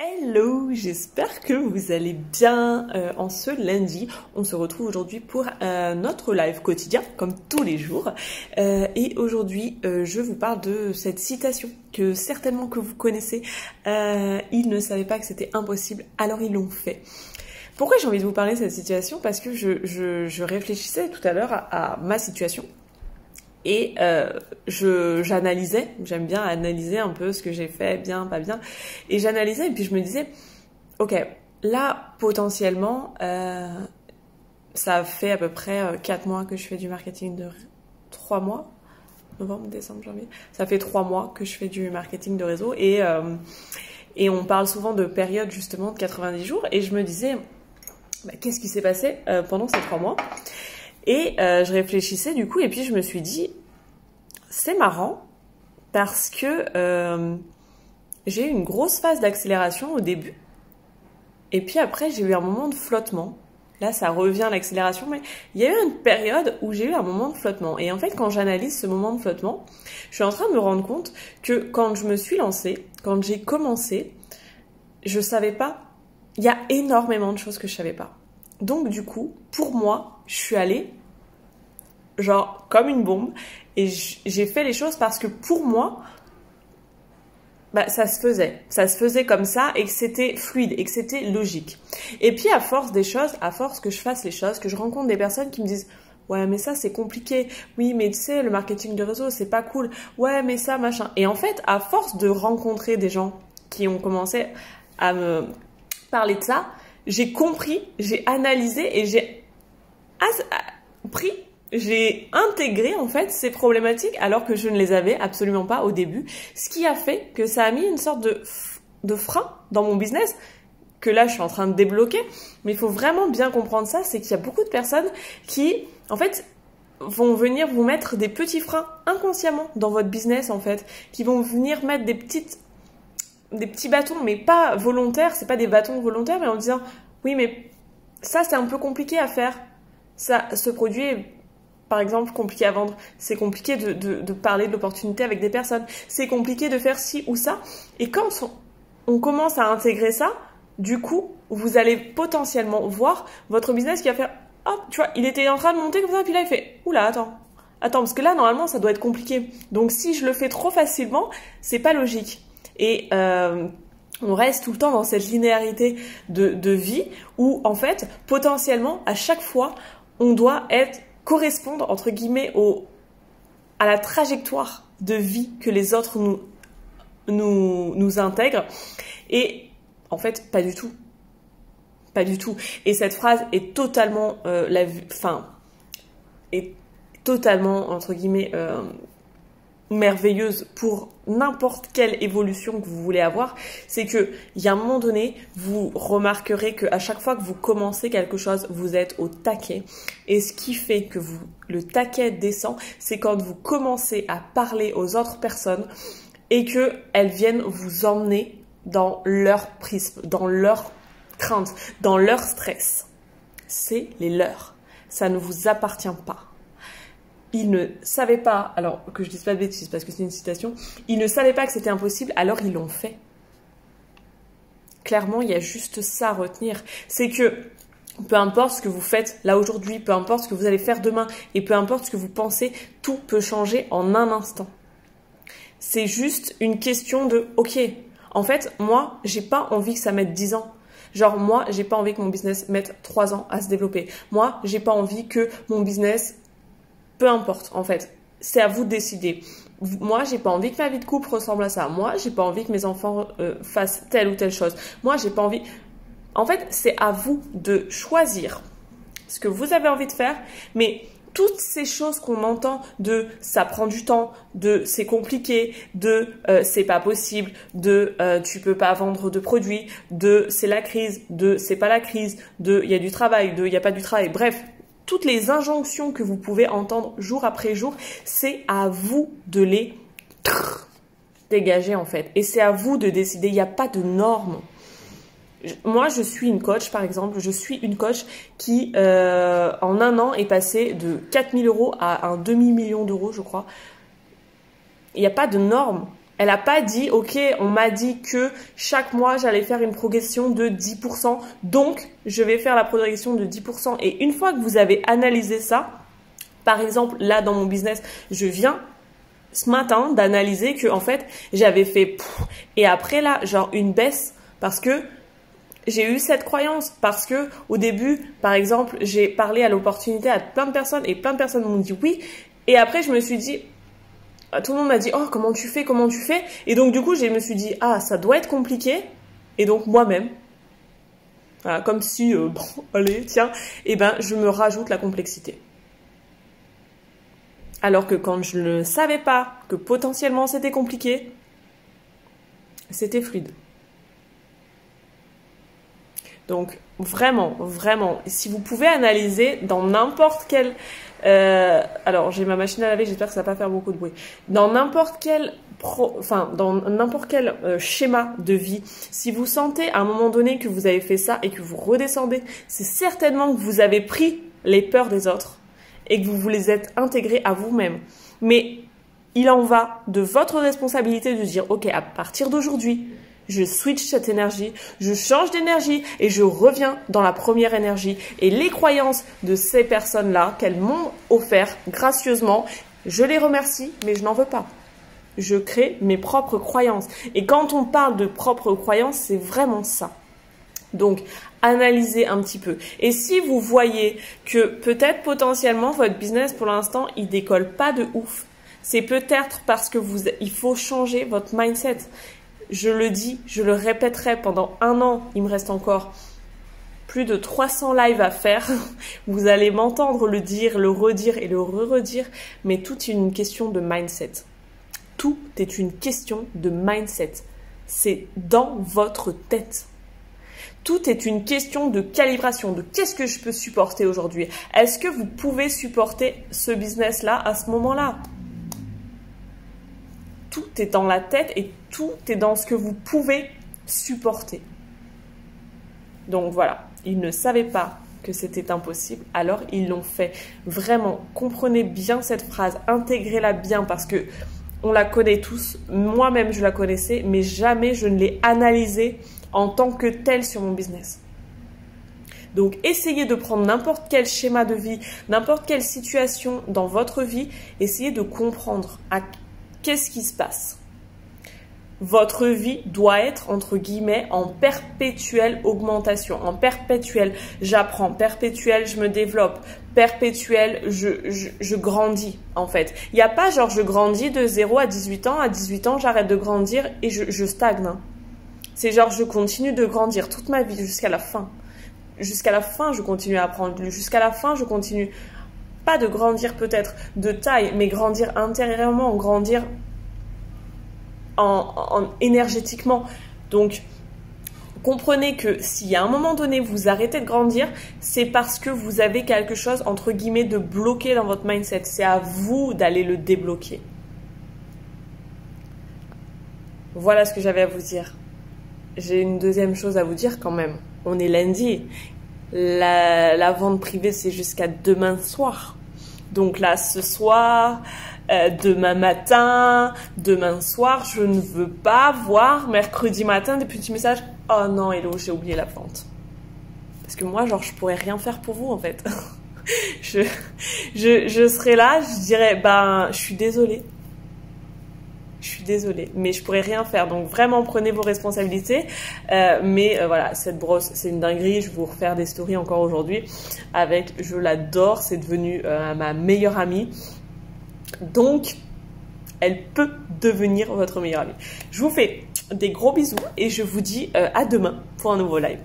Hello, j'espère que vous allez bien euh, en ce lundi. On se retrouve aujourd'hui pour euh, notre live quotidien, comme tous les jours. Euh, et aujourd'hui, je vous parle de cette citation que certainement que vous connaissez. ils ne savaient pas que c'était impossible, alors ils l'ont fait. Pourquoi j'ai envie de vous parler de cette situation Parce que je, réfléchissais tout à l'heure à ma situation et euh, j'analysais, j'aime bien analyser un peu ce que j'ai fait, bien, pas bien. Et j'analysais et puis je me disais, ok, là potentiellement, euh, ça fait à peu près 4 euh, mois que je fais du marketing de 3 mois, novembre, décembre, janvier. Ça fait 3 mois que je fais du marketing de réseau et, et on parle souvent de période justement de 90 jours. Et je me disais, bah, qu'est-ce qui s'est passé pendant ces 3 mois? Et euh, je réfléchissais du coup, et puis je me suis dit, c'est marrant parce que euh, j'ai eu une grosse phase d'accélération au début. Et puis après, j'ai eu un moment de flottement. Là, ça revient l'accélération, mais il y a eu une période où j'ai eu un moment de flottement. Et en fait, quand j'analyse ce moment de flottement, je suis en train de me rendre compte que quand je me suis lancée, quand j'ai commencé, je savais pas. Il y a énormément de choses que je savais pas. Donc du coup, pour moi, je suis allée genre comme une bombe. Et j'ai fait les choses parce que pour moi, bah, ça se faisait. Ça se faisait comme ça et que c'était fluide et que c'était logique. Et puis à force des choses, à force que je fasse les choses, que je rencontre des personnes qui me disent Ouais, mais ça c'est compliqué. Oui, mais tu sais, le marketing de réseau, c'est pas cool. Ouais, mais ça, machin. Et en fait, à force de rencontrer des gens qui ont commencé à me parler de ça, j'ai compris, j'ai analysé et j'ai pris j'ai intégré en fait ces problématiques alors que je ne les avais absolument pas au début, ce qui a fait que ça a mis une sorte de, de frein dans mon business que là je suis en train de débloquer. Mais il faut vraiment bien comprendre ça, c'est qu'il y a beaucoup de personnes qui en fait vont venir vous mettre des petits freins inconsciemment dans votre business en fait, qui vont venir mettre des petites des petits bâtons mais pas volontaires, c'est pas des bâtons volontaires mais en disant oui mais ça c'est un peu compliqué à faire. Ça ce produit est par exemple, compliqué à vendre. C'est compliqué de, de, parler de l'opportunité avec des personnes. C'est compliqué de faire ci ou ça. Et quand on, commence à intégrer ça, du coup, vous allez potentiellement voir votre business qui va faire, hop, tu vois, il était en train de monter comme ça, puis là, il fait, oula, attends. Attends, parce que là, normalement, ça doit être compliqué. Donc, si je le fais trop facilement, c'est pas logique. Et, euh, on reste tout le temps dans cette linéarité de, de vie où, en fait, potentiellement, à chaque fois, on doit être correspondre, entre guillemets, au, à la trajectoire de vie que les autres nous, nous, nous intègrent. Et en fait, pas du tout. Pas du tout. Et cette phrase est totalement, euh, la, fin, est totalement, entre guillemets, euh, merveilleuse pour n'importe quelle évolution que vous voulez avoir, c'est que il y a un moment donné, vous remarquerez que à chaque fois que vous commencez quelque chose, vous êtes au taquet. Et ce qui fait que vous le taquet descend, c'est quand vous commencez à parler aux autres personnes et que elles viennent vous emmener dans leur prisme, dans leur crainte, dans leur stress. C'est les leurs. Ça ne vous appartient pas ils ne savaient pas, alors que je dise pas de bêtises parce que c'est une citation, ils ne savaient pas que c'était impossible, alors ils l'ont fait. Clairement, il y a juste ça à retenir. C'est que peu importe ce que vous faites là aujourd'hui, peu importe ce que vous allez faire demain, et peu importe ce que vous pensez, tout peut changer en un instant. C'est juste une question de, ok, en fait, moi, j'ai pas envie que ça mette 10 ans. Genre, moi, j'ai pas envie que mon business mette 3 ans à se développer. Moi, j'ai pas envie que mon business peu importe, en fait. C'est à vous de décider. Moi, j'ai pas envie que ma vie de couple ressemble à ça. Moi, j'ai pas envie que mes enfants euh, fassent telle ou telle chose. Moi, j'ai pas envie. En fait, c'est à vous de choisir ce que vous avez envie de faire, mais toutes ces choses qu'on entend de ça prend du temps, de c'est compliqué, de euh, c'est pas possible, de euh, tu peux pas vendre de produits, de c'est la crise, de c'est pas la crise, de il y a du travail, de il y a pas du travail. Bref, toutes les injonctions que vous pouvez entendre jour après jour, c'est à vous de les dégager en fait. Et c'est à vous de décider. Il n'y a pas de normes. Moi, je suis une coach, par exemple. Je suis une coach qui, euh, en un an, est passée de 4000 euros à un demi-million d'euros, je crois. Il n'y a pas de normes. Elle n'a pas dit, ok, on m'a dit que chaque mois j'allais faire une progression de 10%, donc je vais faire la progression de 10%. Et une fois que vous avez analysé ça, par exemple, là dans mon business, je viens ce matin d'analyser que en fait j'avais fait et après là genre une baisse parce que j'ai eu cette croyance. Parce que au début par exemple j'ai parlé à l'opportunité à plein de personnes et plein de personnes m'ont dit oui. Et après je me suis dit tout le monde m'a dit oh comment tu fais comment tu fais? Et donc du coup je me suis dit ah ça doit être compliqué. Et donc moi-même comme si euh, bon allez tiens et eh ben je me rajoute la complexité. Alors que quand je ne savais pas que potentiellement c'était compliqué c'était fluide donc vraiment, vraiment, si vous pouvez analyser dans n'importe quel... Euh, alors j'ai ma machine à laver, j'espère que ça va pas faire beaucoup de bruit. Dans n'importe quel enfin dans n'importe quel euh, schéma de vie, si vous sentez à un moment donné que vous avez fait ça et que vous redescendez, c'est certainement que vous avez pris les peurs des autres et que vous vous les êtes intégrées à vous-même. Mais il en va de votre responsabilité de dire ok à partir d'aujourd'hui je switch cette énergie, je change d'énergie et je reviens dans la première énergie. Et les croyances de ces personnes-là qu'elles m'ont offert gracieusement, je les remercie, mais je n'en veux pas. Je crée mes propres croyances. Et quand on parle de propres croyances, c'est vraiment ça. Donc, analysez un petit peu. Et si vous voyez que peut-être potentiellement votre business pour l'instant, il décolle pas de ouf, c'est peut-être parce que vous, il faut changer votre mindset je le dis, je le répéterai pendant un an, il me reste encore plus de 300 lives à faire. Vous allez m'entendre le dire, le redire et le re-redire, mais tout est une question de mindset. Tout est une question de mindset. C'est dans votre tête. Tout est une question de calibration, de qu'est-ce que je peux supporter aujourd'hui. Est-ce que vous pouvez supporter ce business-là à ce moment-là? Tout est dans la tête et tout est dans ce que vous pouvez supporter. Donc voilà, ils ne savaient pas que c'était impossible, alors ils l'ont fait. Vraiment, comprenez bien cette phrase, intégrez-la bien parce que on la connaît tous, moi-même je la connaissais, mais jamais je ne l'ai analysée en tant que telle sur mon business. Donc essayez de prendre n'importe quel schéma de vie, n'importe quelle situation dans votre vie, essayez de comprendre à qu'est-ce qui se passe votre vie doit être, entre guillemets, en perpétuelle augmentation, en perpétuelle, j'apprends, perpétuelle, je me développe, perpétuelle, je, je, grandis, en fait. Il n'y a pas genre je grandis de 0 à 18 ans, à 18 ans j'arrête de grandir et je, je stagne. C'est genre je continue de grandir toute ma vie jusqu'à la fin. Jusqu'à la fin, je continue à apprendre. Jusqu'à la fin, je continue pas de grandir peut-être de taille, mais grandir intérieurement, grandir en, énergétiquement. Donc, comprenez que si à un moment donné vous arrêtez de grandir, c'est parce que vous avez quelque chose entre guillemets de bloqué dans votre mindset. C'est à vous d'aller le débloquer. Voilà ce que j'avais à vous dire. J'ai une deuxième chose à vous dire quand même. On est lundi. La vente privée, c'est jusqu'à demain soir. Donc là, ce soir, euh, demain matin, demain soir, je ne veux pas voir mercredi matin des petits messages. Oh non, hello, j'ai oublié la vente. Parce que moi, genre, je pourrais rien faire pour vous en fait. je, je, je serais là, je dirais, ben, je suis désolée. Je suis désolée, mais je pourrais rien faire. Donc vraiment, prenez vos responsabilités. Euh, mais euh, voilà, cette brosse, c'est une dinguerie. Je vais vous refaire des stories encore aujourd'hui avec. Je l'adore. C'est devenu ma meilleure amie. Donc, elle peut devenir votre meilleure amie. Je vous fais des gros bisous et je vous dis à demain pour un nouveau live.